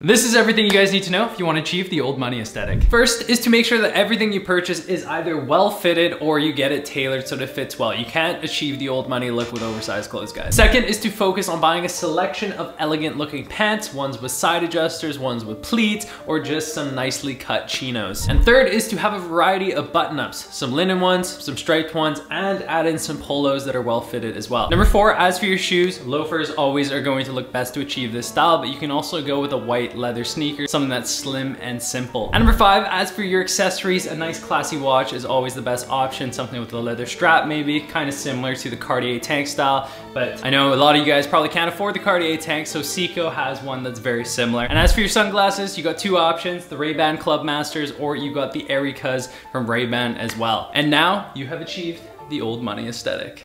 This is everything you guys need to know if you want to achieve the old money aesthetic. First is to make sure that everything you purchase is either well fitted or you get it tailored so that it fits well. You can't achieve the old money look with oversized clothes, guys. Second is to focus on buying a selection of elegant looking pants, ones with side adjusters, ones with pleats, or just some nicely cut chinos. And third is to have a variety of button-ups, some linen ones, some striped ones, and add in some polos that are well fitted as well. Number four, as for your shoes, loafers always are going to look best to achieve this style, but you can also go with a white white leather sneaker, something that's slim and simple. And number five, as for your accessories, a nice classy watch is always the best option, something with a leather strap maybe, kind of similar to the Cartier tank style, but I know a lot of you guys probably can't afford the Cartier tank, so Seiko has one that's very similar. And as for your sunglasses, you got two options, the Ray-Ban Club Masters, or you got the Erikas from Ray-Ban as well. And now you have achieved the old money aesthetic.